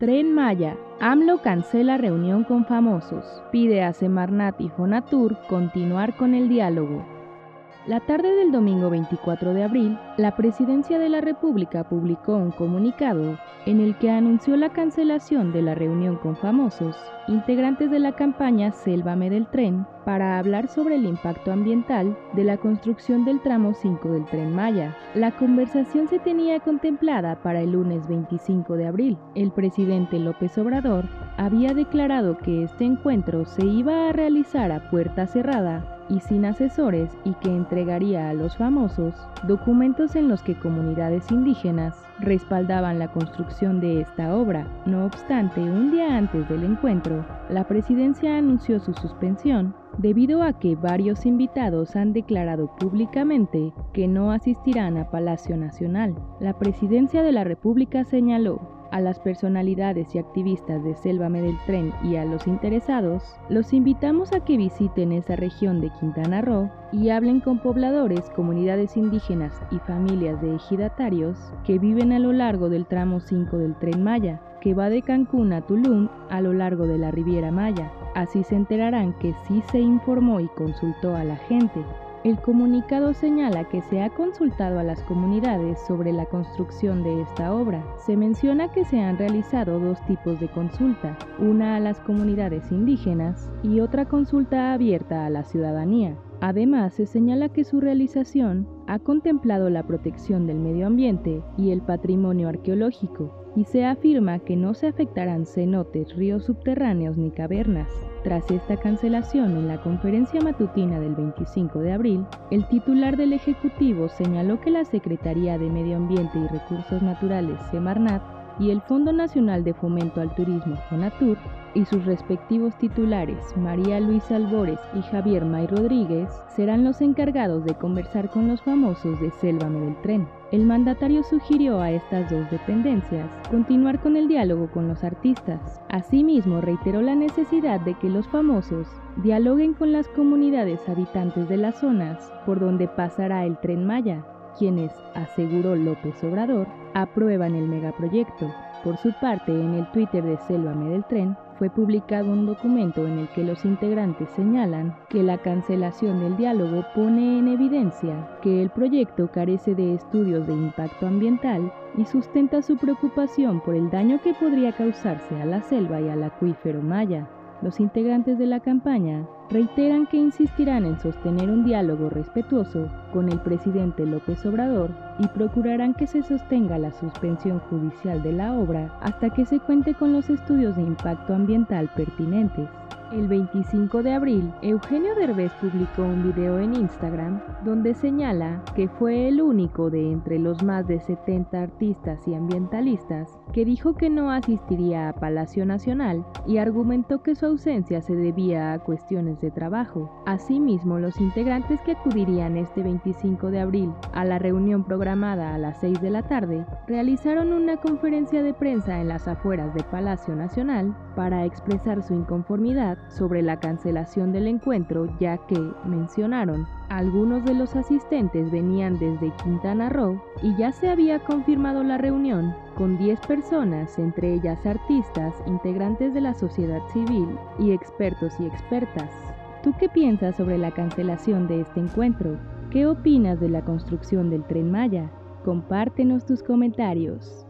Tren Maya. AMLO cancela reunión con famosos. Pide a Semarnat y Fonatur continuar con el diálogo. La tarde del domingo 24 de abril, la Presidencia de la República publicó un comunicado en el que anunció la cancelación de la reunión con famosos, integrantes de la campaña Sélvame del Tren, para hablar sobre el impacto ambiental de la construcción del tramo 5 del tren Maya. La conversación se tenía contemplada para el lunes 25 de abril. El presidente López Obrador había declarado que este encuentro se iba a realizar a puerta cerrada y sin asesores y que entregaría a los famosos documentos en los que comunidades indígenas respaldaban la construcción de esta obra. No obstante, un día antes del encuentro, la presidencia anunció su suspensión debido a que varios invitados han declarado públicamente que no asistirán a Palacio Nacional. La presidencia de la República señaló a las personalidades y activistas de Sélvame del Tren y a los interesados, los invitamos a que visiten esa región de Quintana Roo y hablen con pobladores, comunidades indígenas y familias de ejidatarios que viven a lo largo del tramo 5 del Tren Maya, que va de Cancún a Tulum a lo largo de la Riviera Maya. Así se enterarán que sí se informó y consultó a la gente, el comunicado señala que se ha consultado a las comunidades sobre la construcción de esta obra. Se menciona que se han realizado dos tipos de consulta, una a las comunidades indígenas y otra consulta abierta a la ciudadanía. Además, se señala que su realización ha contemplado la protección del medio ambiente y el patrimonio arqueológico, y se afirma que no se afectarán cenotes, ríos subterráneos ni cavernas. Tras esta cancelación en la conferencia matutina del 25 de abril, el titular del Ejecutivo señaló que la Secretaría de Medio Ambiente y Recursos Naturales, Semarnat, y el Fondo Nacional de Fomento al Turismo, FONATUR, y sus respectivos titulares, María Luisa Albores y Javier May Rodríguez, serán los encargados de conversar con los famosos de Sélvame del Tren. El mandatario sugirió a estas dos dependencias continuar con el diálogo con los artistas. Asimismo, reiteró la necesidad de que los famosos dialoguen con las comunidades habitantes de las zonas por donde pasará el tren Maya, quienes, aseguró López Obrador, aprueban el megaproyecto. Por su parte, en el Twitter de Sélvame del Tren, fue publicado un documento en el que los integrantes señalan que la cancelación del diálogo pone en evidencia que el proyecto carece de estudios de impacto ambiental y sustenta su preocupación por el daño que podría causarse a la selva y al acuífero maya. Los integrantes de la campaña reiteran que insistirán en sostener un diálogo respetuoso con el presidente López Obrador y procurarán que se sostenga la suspensión judicial de la obra hasta que se cuente con los estudios de impacto ambiental pertinentes. El 25 de abril, Eugenio Derbez publicó un video en Instagram donde señala que fue el único de entre los más de 70 artistas y ambientalistas que dijo que no asistiría a Palacio Nacional y argumentó que su ausencia se debía a cuestiones de trabajo. Asimismo, los integrantes que acudirían este 25 de abril a la reunión programada a las 6 de la tarde realizaron una conferencia de prensa en las afueras de Palacio Nacional para expresar su inconformidad sobre la cancelación del encuentro ya que, mencionaron, algunos de los asistentes venían desde Quintana Roo y ya se había confirmado la reunión con 10 personas, entre ellas artistas, integrantes de la sociedad civil y expertos y expertas. ¿Tú qué piensas sobre la cancelación de este encuentro? ¿Qué opinas de la construcción del tren Maya? Compártenos tus comentarios.